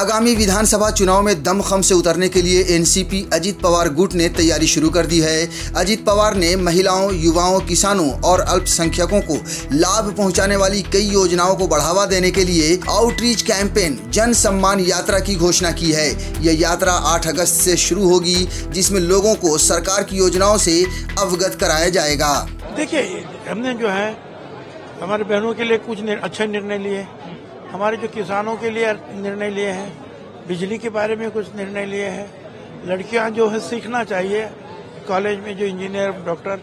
आगामी विधानसभा चुनाव में दमखम से उतरने के लिए एनसीपी अजीत पवार गुट ने तैयारी शुरू कर दी है। अजीत पवार ने महिलाओं, युवाओं, किसानों और अल्पसंख्यकों को लाभ पहुँचाने वाली कई योजनाओं को बढ़ावा देने के लिए आउटरीच कैंपेन जन सम्मान यात्रा की घोषणा की है। यह यात्रा 8 अगस्त से शुरू होगी, जिसमें लोगों को सरकार की योजनाओं से अवगत कराया जाएगा। देखिए, हमने जो है, हमारे बहनों के लिए कुछ अच्छे निर्णय लिए। हमारे जो किसानों के लिए निर्णय लिए हैं, बिजली के बारे में कुछ निर्णय लिए हैं, लड़कियाँ जो है सीखना चाहिए, कॉलेज में जो इंजीनियर, डॉक्टर,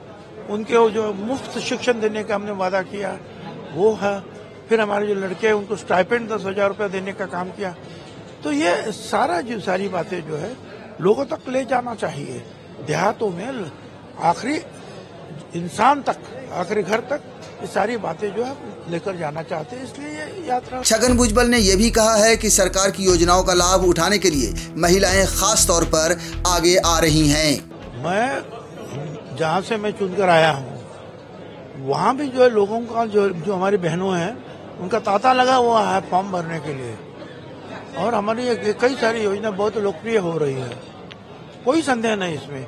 उनके जो मुफ़्त शिक्षण देने का हमने वादा किया, वो है, फिर हमारे जो लड़के हैं, उनको स्टाइपेंड दस हज़ार रुपया देने का काम किया। तो ये सारा जो सारी बातें जो है, लोगों तक ले जाना चाहिए। देहातों में आखिरी इंसान तक आखिरी घर तक ये सारी बातें जो है लेकर जाना चाहते हैं इसलिए ये यात्रा छगन भुजबल ने यह भी कहा है कि सरकार की योजनाओं का लाभ उठाने के लिए महिलाएँ खास तौर पर आगे आ रही हैं। मैं जहाँ से मैं चुनकर आया हूँ वहाँ भी जो है लोगों का जो जो हमारी बहनों हैं उनका तांता लगा हुआ है फॉर्म भरने के लिए। और हमारी कई सारी योजना बहुत लोकप्रिय हो रही है। कोई संदेह नहीं इसमें।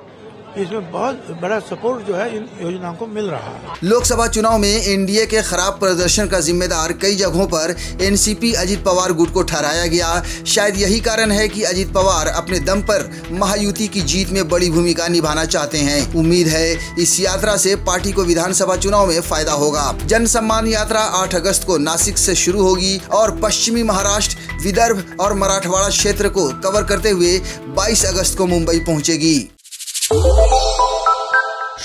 इसमें बहुत बड़ा सपोर्ट जो है इन योजनाओं को मिल रहा है। लोकसभा चुनाव में एनडीए के खराब प्रदर्शन का जिम्मेदार कई जगहों पर एनसीपी अजीत पवार गुट को ठहराया गया। शायद यही कारण है कि अजीत पवार अपने दम पर महायुति की जीत में बड़ी भूमिका निभाना चाहते हैं। उम्मीद है इस यात्रा से पार्टी को विधानसभा चुनाव में फ़ायदा होगा। जन सम्मान यात्रा आठ अगस्त को नासिक से शुरू होगी और पश्चिमी महाराष्ट्र, विदर्भ और मराठवाड़ा क्षेत्र को कवर करते हुए 22 अगस्त को मुंबई पहुंचेगी।